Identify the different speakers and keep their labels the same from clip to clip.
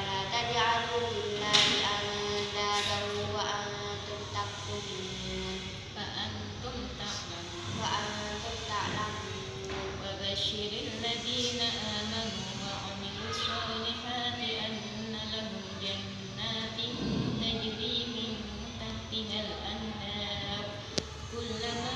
Speaker 1: ولا تجعلوا لله أندادا وأنتم تكتبون
Speaker 2: فأنتم تعلمون.
Speaker 1: وأنتم تعلمون.
Speaker 2: وبشر الذين آمنوا وعملوا الصالحات أن لهم جنات تجري من تحتها الأنهار. كلما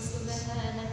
Speaker 2: subhanahu